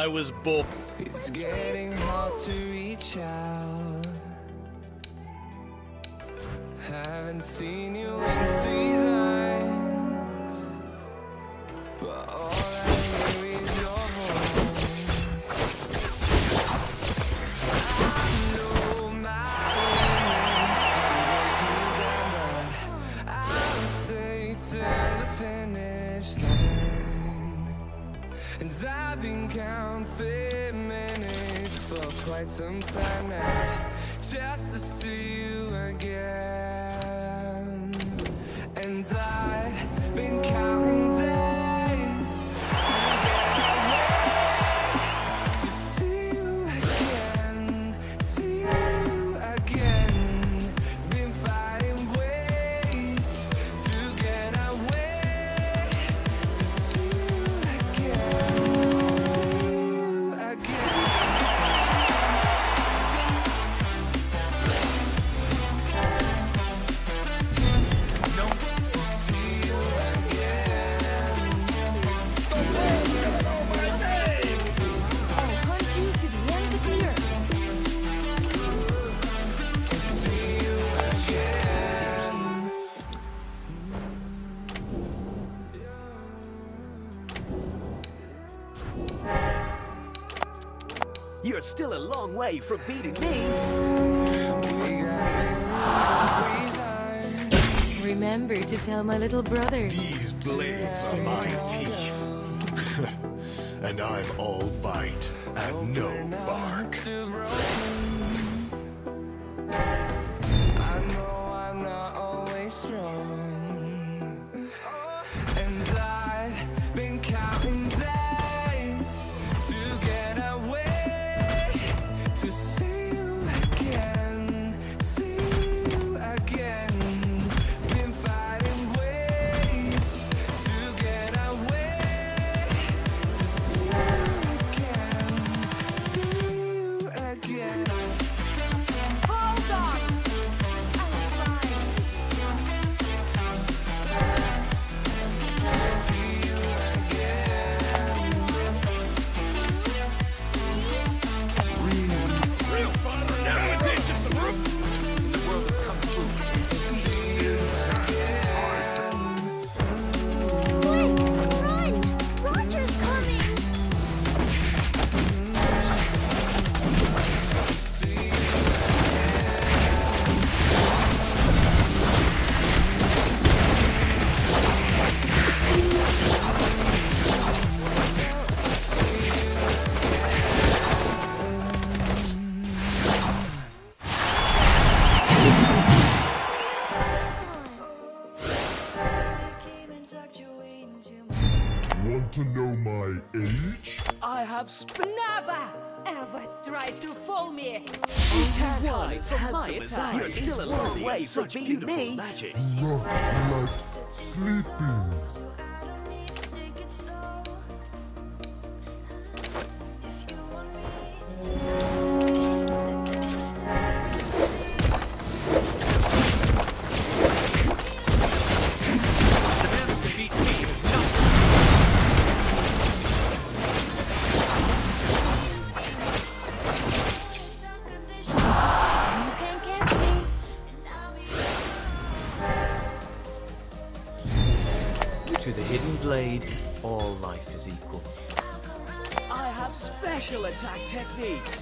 I was born. It's getting hard to reach out. Haven't seen you in now just to see you again. away from beating me. Remember to tell my little brother. These blades are my teeth. and I'm all bite and no bark. Never Ever tried to fool me? Only one for my as I is still. Way from beating me. Magic. Not like sleeping. special attack techniques.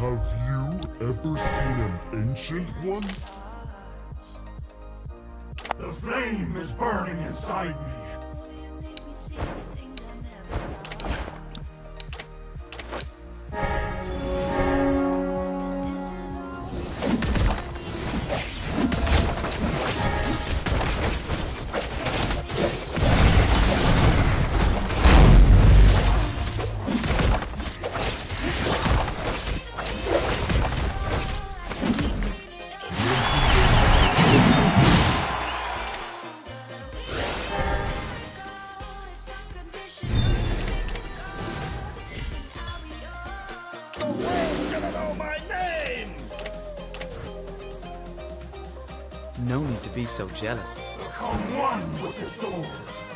Have you ever seen an ancient one? The flame is burning inside me. So jealous. Become one with the sword.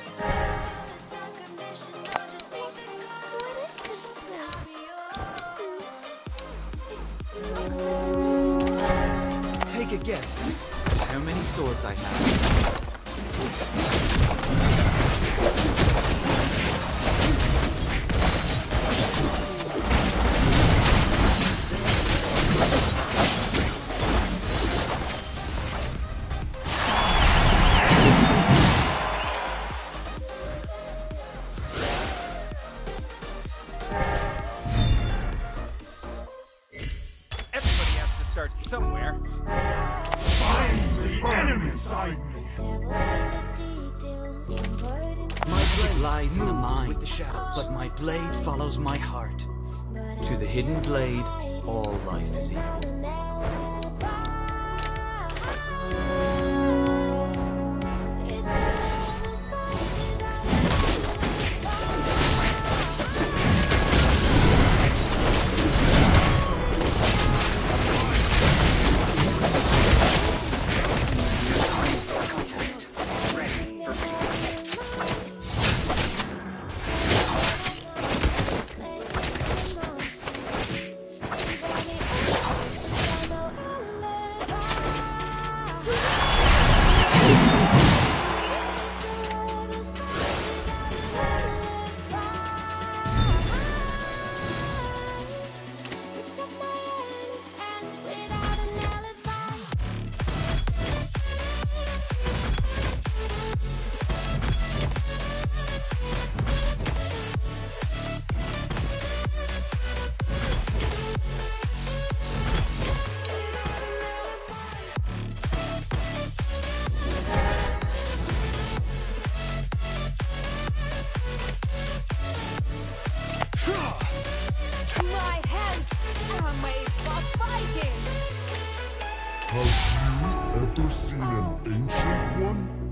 Ever seen an ancient one?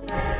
Want to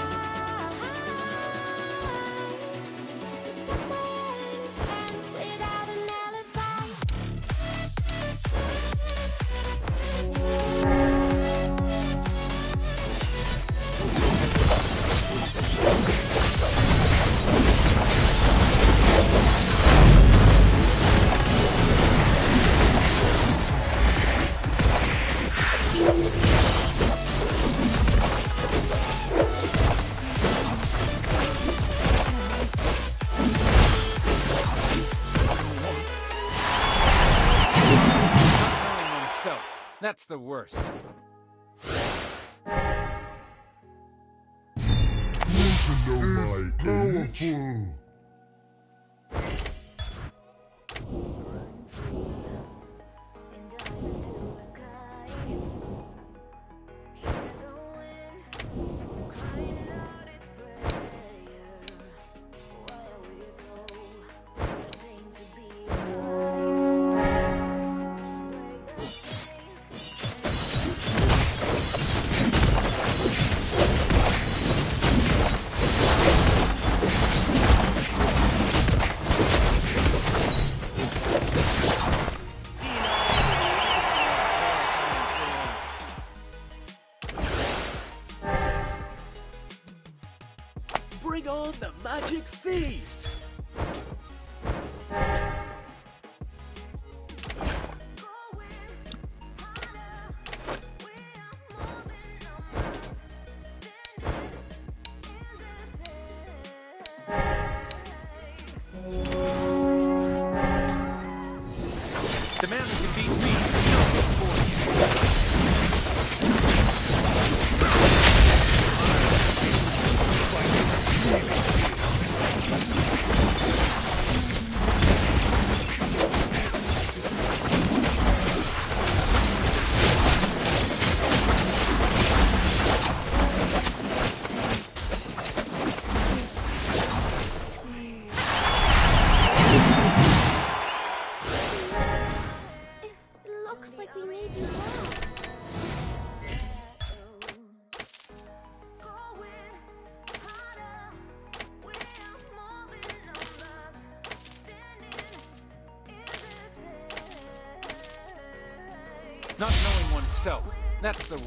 the worst. Want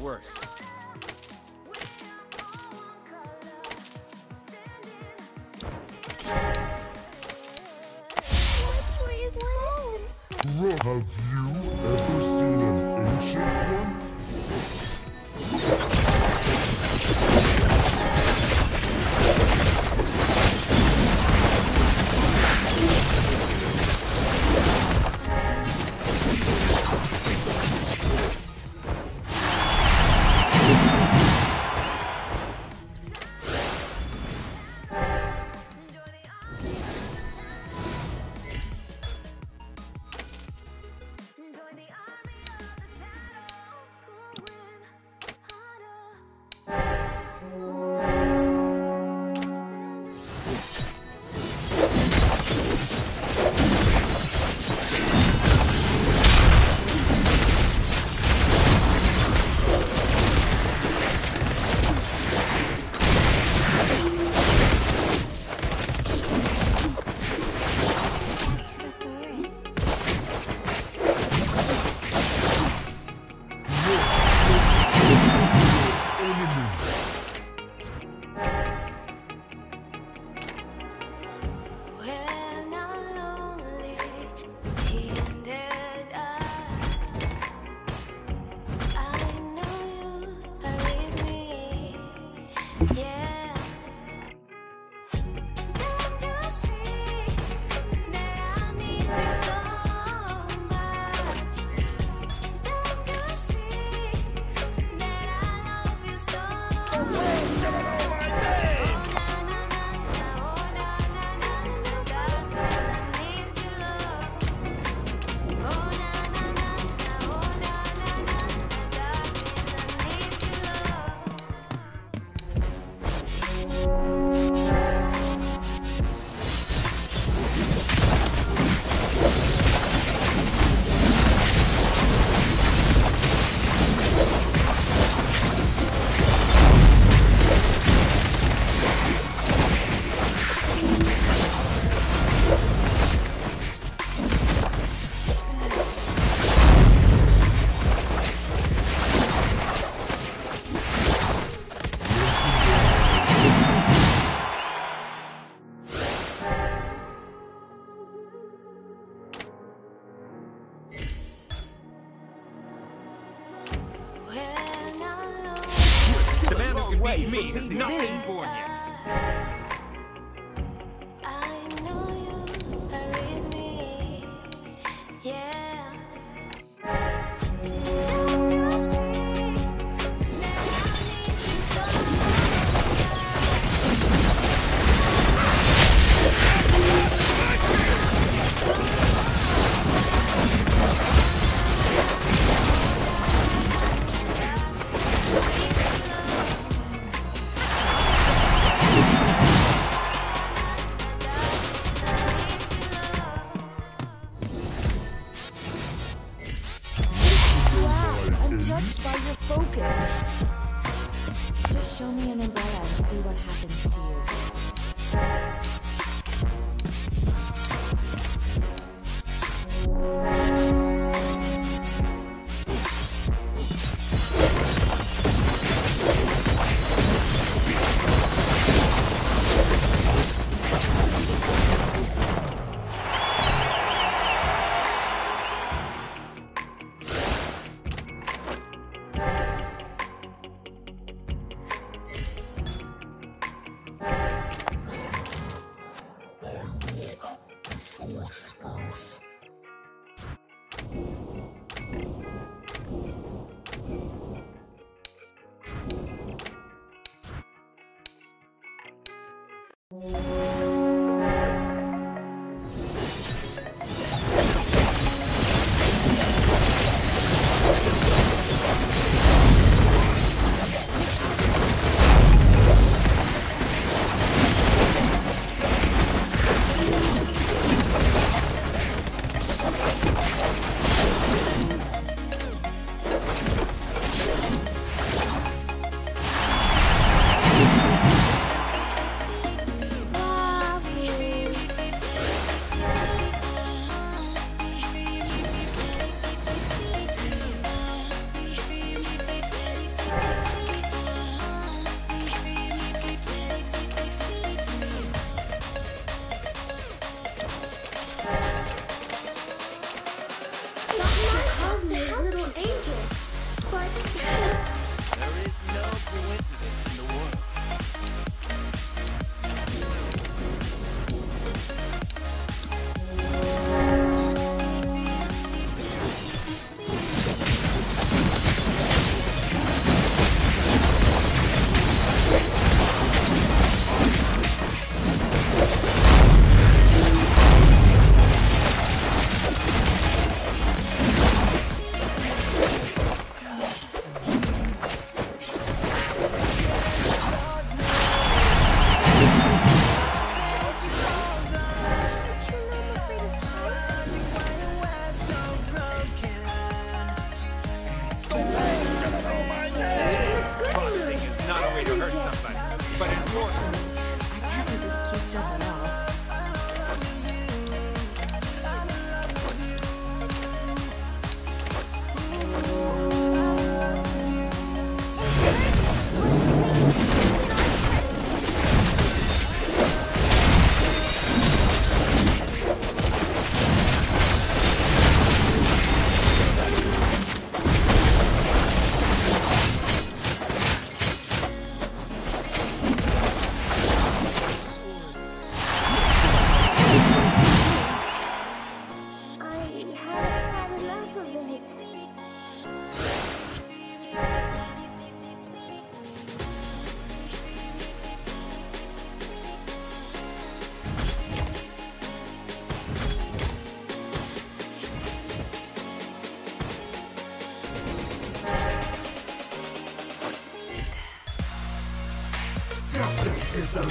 worse. Which way is? Have you way. Me. It's not for born yet.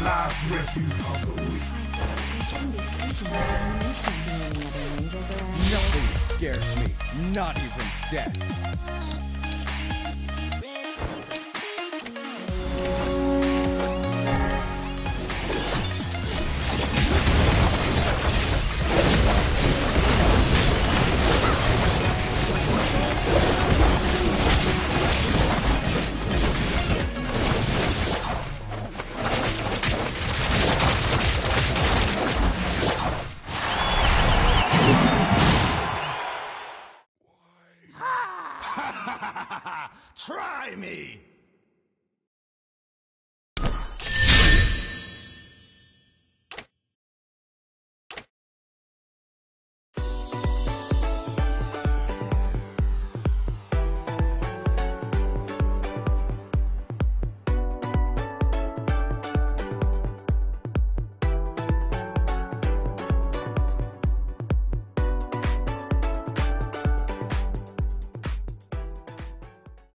Last refuge of the weak. Nothing scares me, not even death.